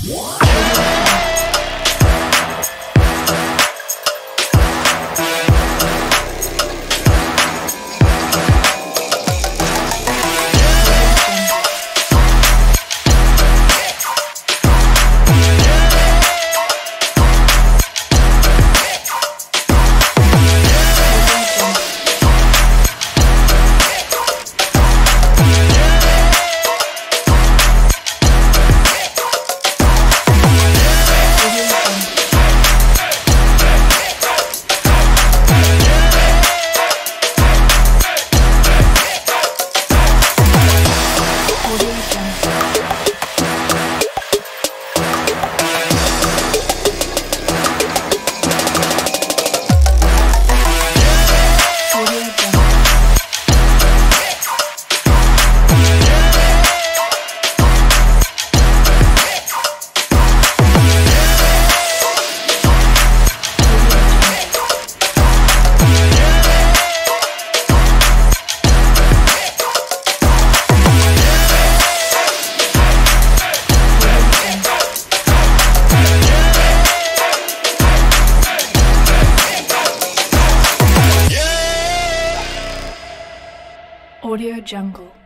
Audio Audio Jungle.